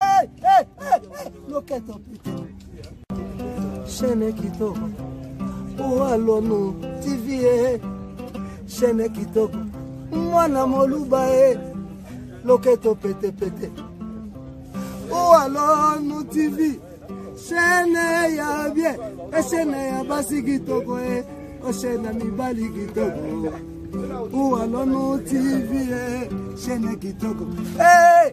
Hey, hey, hey, hey. Loketo pito. Shene kitoko. Ualonu TV. Eh. Shene kitoko. Mwana moluba eh. Loketo pete pete. Ualonu TV. Shene ya bien. Eshene eh, ya basi kitoko eh. Oshene mibali kitoko. Ualonu TV. Eh. Shene kitoko. Hey!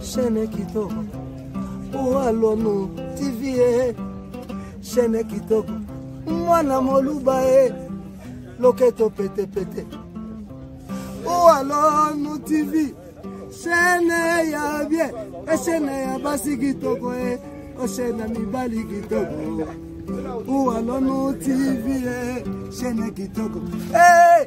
Shene kitoko Walonu TV e Shene kitoko Mwana moluba e Loketo pete pete Walonu TV Shene ya bien E shene ya basi kitoko e O shene mibali kitoko Walonu TV e Shene kitoko Hey!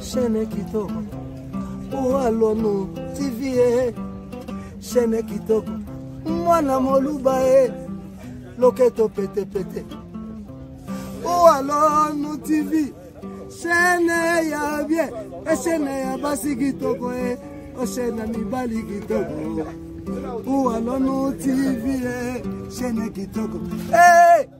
Chaîne kitoko Walonu TV eh. Chaîne kitoko mwana moluba e eh. loketo pete pete Walonu TV chaîne ya bien e chaîne ya basi kitoko e eh. o chaîne ya mibali kitoko Walonu TV e chaîne kitoko hey!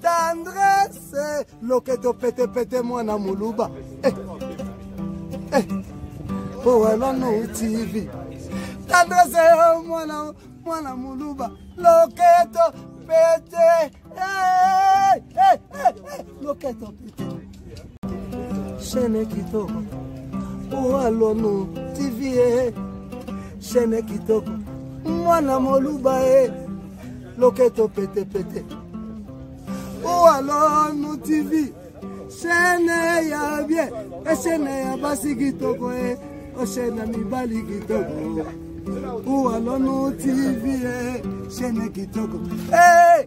tendresse loketo petepete mwana moluba eh. eh. owelano tv tendresse mwana mwana moluba loketo pete eh, eh, eh, eh, eh. loketo pete Shene kitoko Walonu TV e Shene kitoko Mwana moluba e Loketo pete pete Walonu TV Shene ya bie E shene ya basi kitoko e O shene mibali kitoko Walonu TV e Shene kitoko Hey!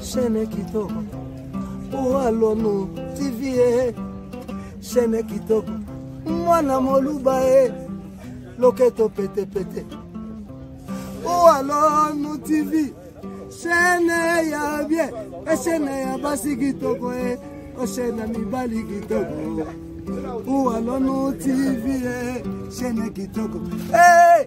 Shene kitoko Walonu TV eh. Shene kitoko mwana moluba eh. Loketo pete pete Walonu TV Shene ya bien Shene eh, ya basi kitoko eh. Shene mibali kitoko Walonu TV Shene kitoko hey!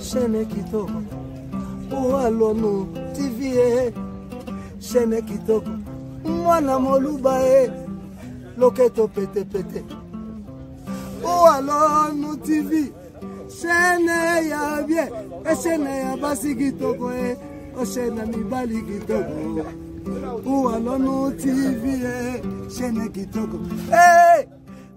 Shene kitoko Walonu TV e Shene kitoko Mwana moluba e Loketo pete pete Walonu TV Shene ya bien E shene ya basi kitoko e O shene mibali kitoko Walonu TV e Shene kitoko Hey!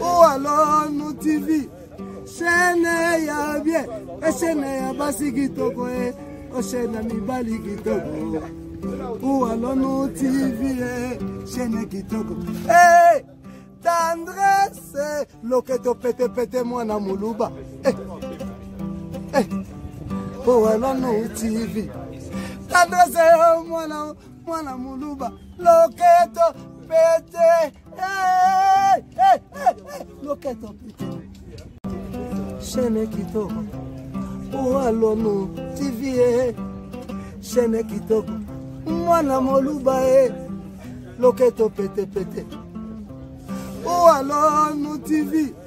Oh alors nous TV chaîne ya bien et chaîne ya basi kitoko et oh chaîne ya mibali kitoko Oh alors nous TV chaîne kitoko hey! tendresse loketo petepete mwana moluba eh, eh. po wana no tv tendresse mwana mwana muluba loketo pete loketo pete shene kitoko owalonu tv e shene kitoko mwana moluba e loketo petepete owalonu tv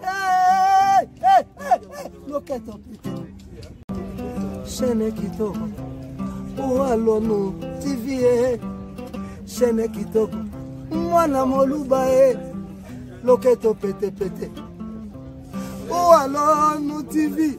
Hey, hey, hey, hey. Loketo pite. Shene kitoko. Ualonu TV. eh. Shene kitoko. Mwana moluba eh. Loketo pete pete. Ualonu TV.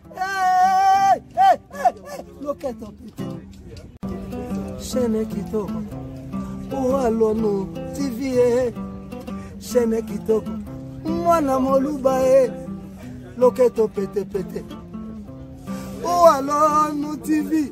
loketo pite shene kitoko walonu tv e shene kitoko mwana moluba e loketo petepete walonu tv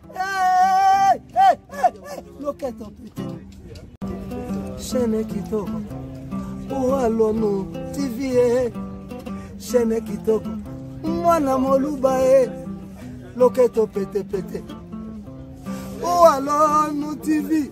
loketo pito shene kitoko owalonu tv e shene kitoko mwana moluba e loketo petepete owalonu tv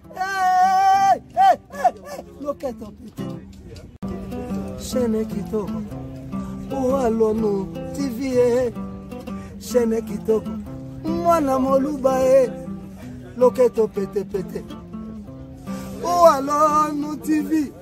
Hey, hey, hey, hey. Loketo pito. Shene kitoko. Ualonu TV. Eh. Shene kitoko. Mwana moluba e. Eh. Loketo pete pete. Ualonu TV.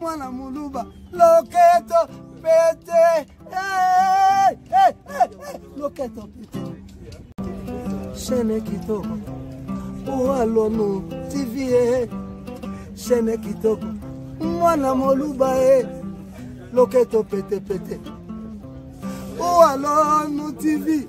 mwana muluba loketo pete loketo pete shene kitoko owalonu tv e shene kitoko mwana moluba e loketo petepete owalonu tv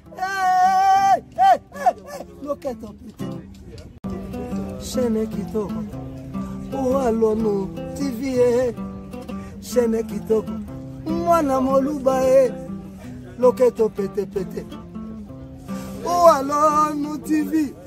Hey, hey, hey, hey. Look at the Shene kitoko Ualonu TV eh. Shene kitoko Mwana moluba eh. Loketo pete pete Ualonu TV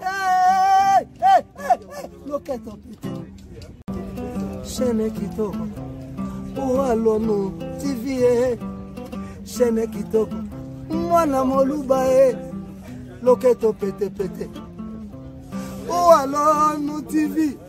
Hey, hey, hey, hey. Loketo pito. Shene kitoko. Ualonu TV. eh. Shene kitoko. Mwana moluba e. Loketo pete pete. Ualonu TV.